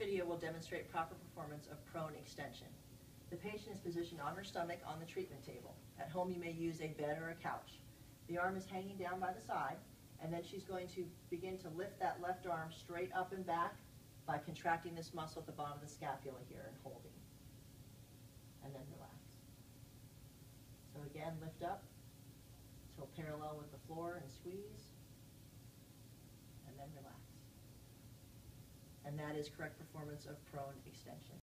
video will demonstrate proper performance of prone extension. The patient is positioned on her stomach on the treatment table. At home, you may use a bed or a couch. The arm is hanging down by the side, and then she's going to begin to lift that left arm straight up and back by contracting this muscle at the bottom of the scapula here and holding. And then relax. So again, lift up till parallel with the floor and squeeze, and then relax. And that is correct performance of prone extension.